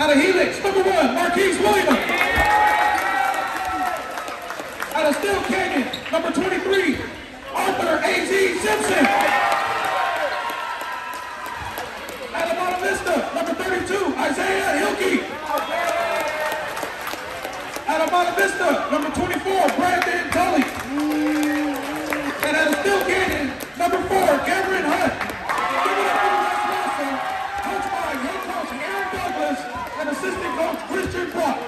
Out of Helix, number one, Marquise Williams. Out of Steele Canyon, number 23, Arthur A.Z. Simpson. Out of Monte Vista, number 32, Isaiah Hilke. Out of Monte Vista, number 24, Brandon Tully. And out of Steele Canyon, number four, Cameron Hunt. Give it up for the West Wrestling, coached by head coach Aaron Douglas and assistant coach Christian Brock.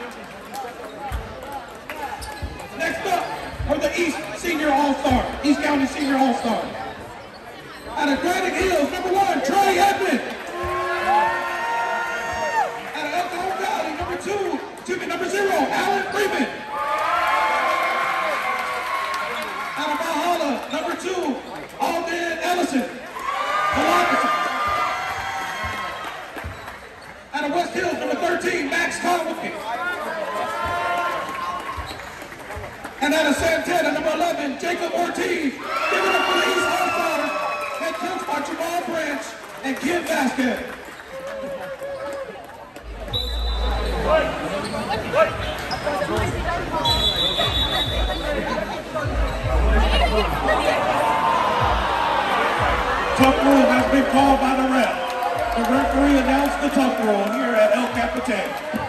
Next up are the East Senior All-Star, East County Senior All-Star. Out of Granite Hills, number one, Tre Edmond. Out of El Cajon Valley, number two, excuse number zero, Alan Freeman. Out of Valhalla, number two, Alden Ellison. And Kim Vasquez. Tuck rule has been called by the ref. The referee announced the tuck rule here at El Capitan.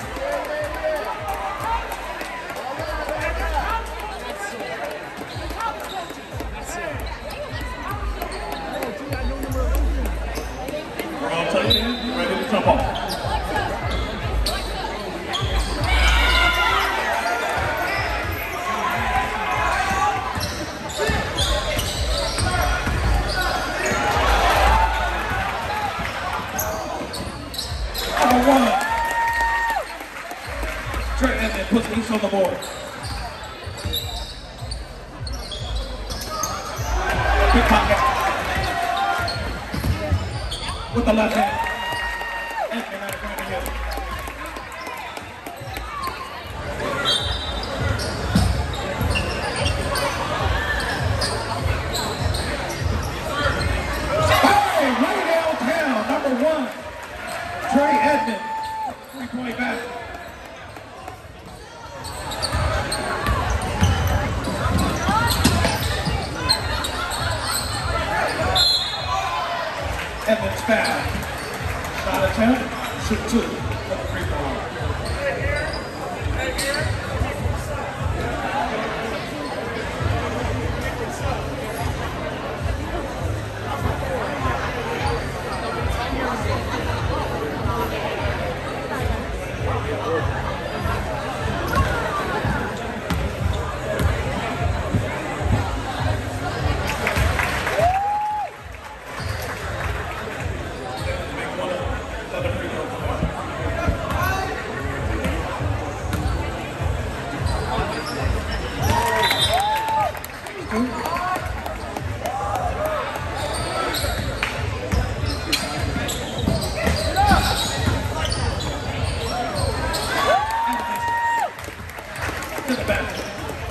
East on the board. Big pocket. With the left hand. Edmond out of Granite Hill. Hey, way downtown, number one. Tre Edmond, three-point basket. Edmonds foul. Attempt, shoot two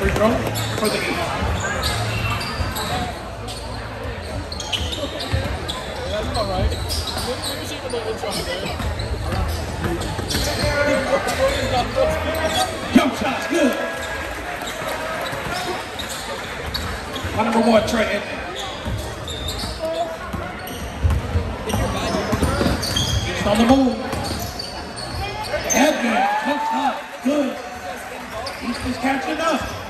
free throw for the East. Jump shots, good. My number one, Tre. East on the move. Edmonds, post up, good. East is catching up.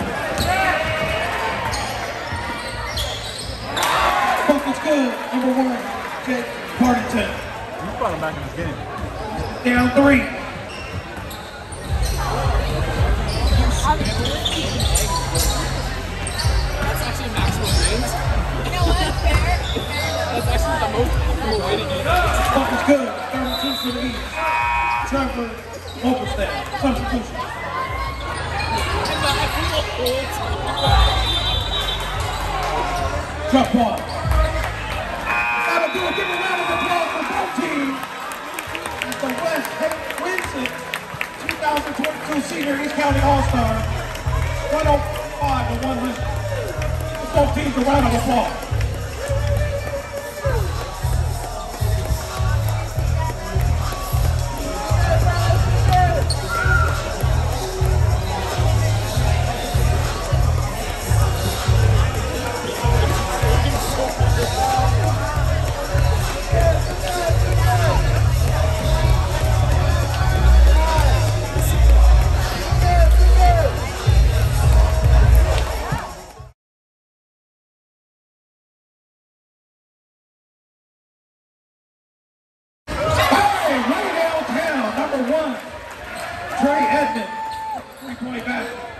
Focus good, number one, Jake Partington. You brought him back in this game. Down three. That's actually maximum gains. That's actually the most optimal way to eat. Focus good, 32 for the East. Trevor Overstaff, substitution. Drop one. 2022 Senior East County All-Star. 105 to 100. Give both teams a round of applause. One, Tre Edmond, three-point basket.